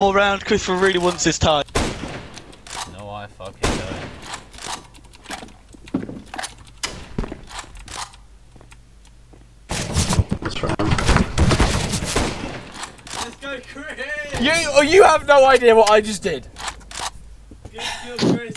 more round, Christopher really wants this time. No, I fucking don't. This round. Let's go, Chris! You, you have no idea what I just did. Good, Chris.